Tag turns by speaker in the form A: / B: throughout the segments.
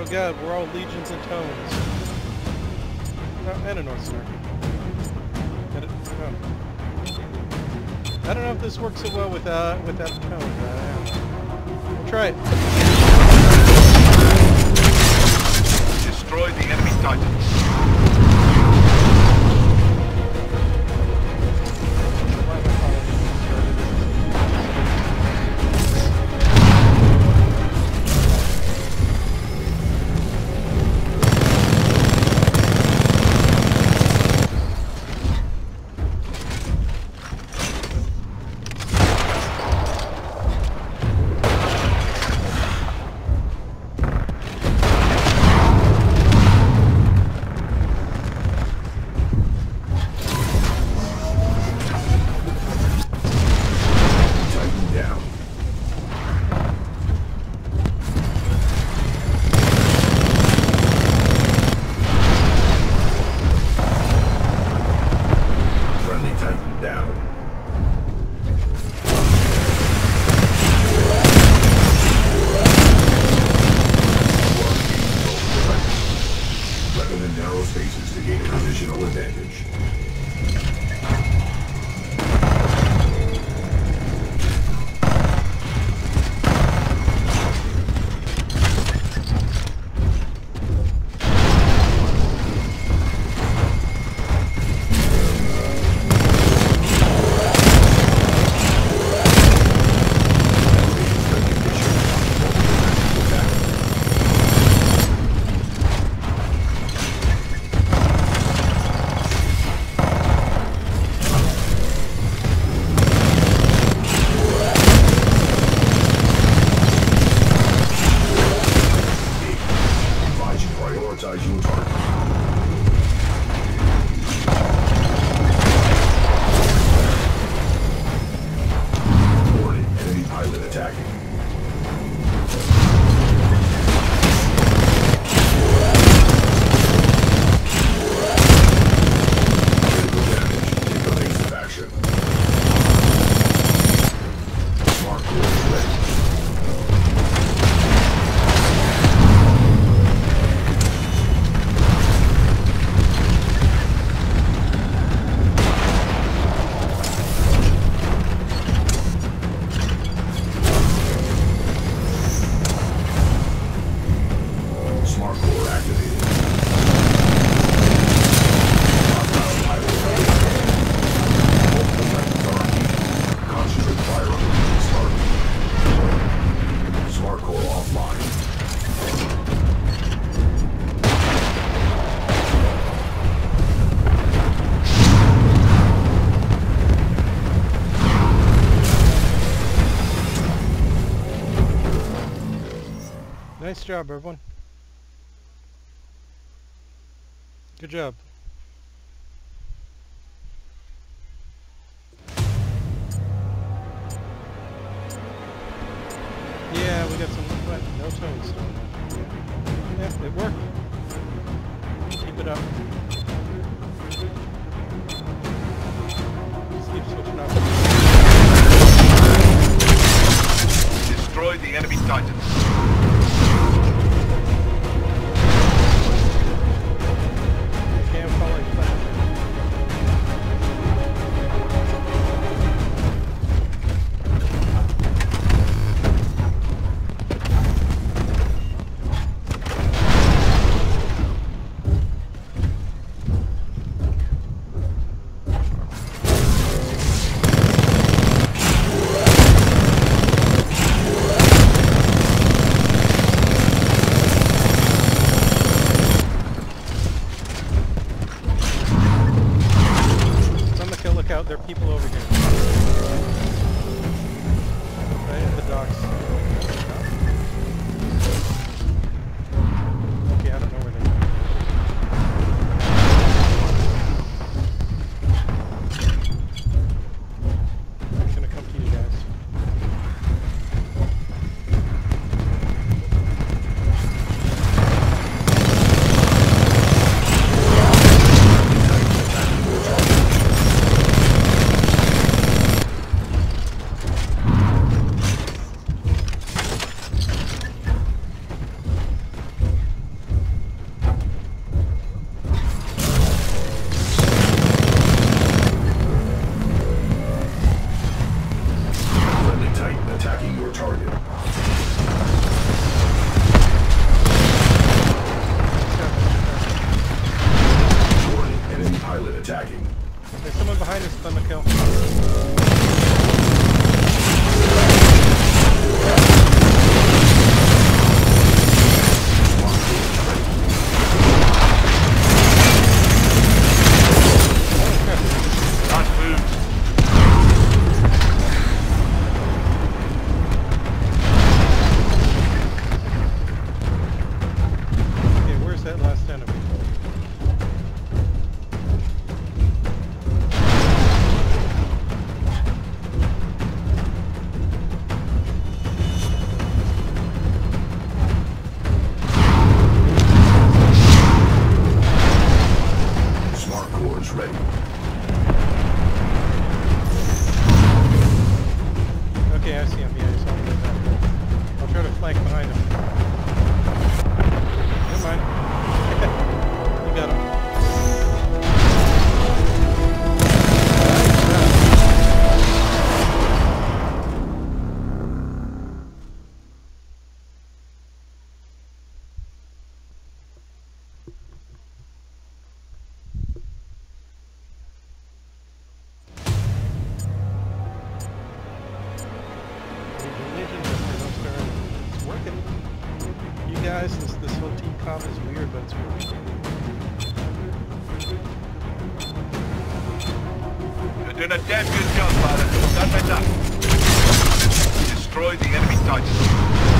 A: Oh god, we're all legions and tones. Oh, and a Northstar. And it, oh. I don't know if this works so well without without a tone. Uh, we'll try it.
B: Destroy the enemy Titan.
C: Narrow spaces to gain a positional advantage.
A: Nice job, everyone. Good job. Yeah, we got some what? No. Yeah. yeah, it worked. Keep it up. got a flank behind him. Never mind. you got
B: him. doing a damn good job, pilot. Done my Destroy the enemy Titan.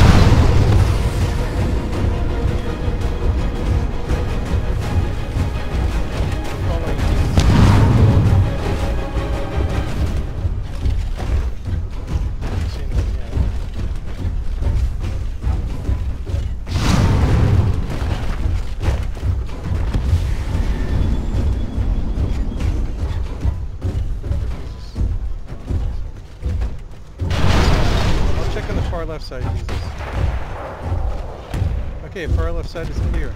A: Okay, far left side is clear.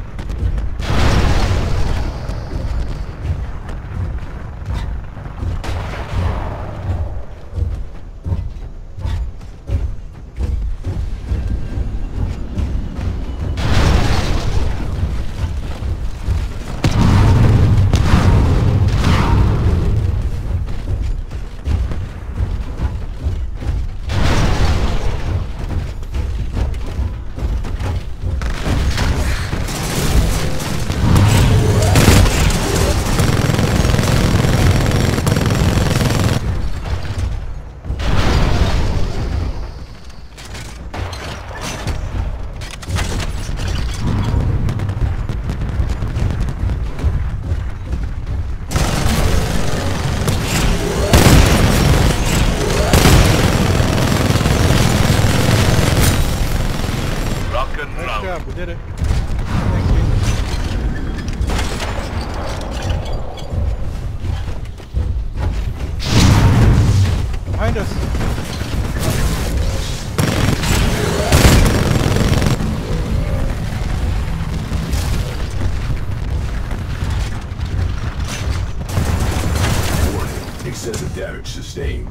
B: good
A: nice
B: round.
A: Nice job, we did it. Behind us.
C: Excessive damage sustained.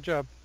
A: Good job.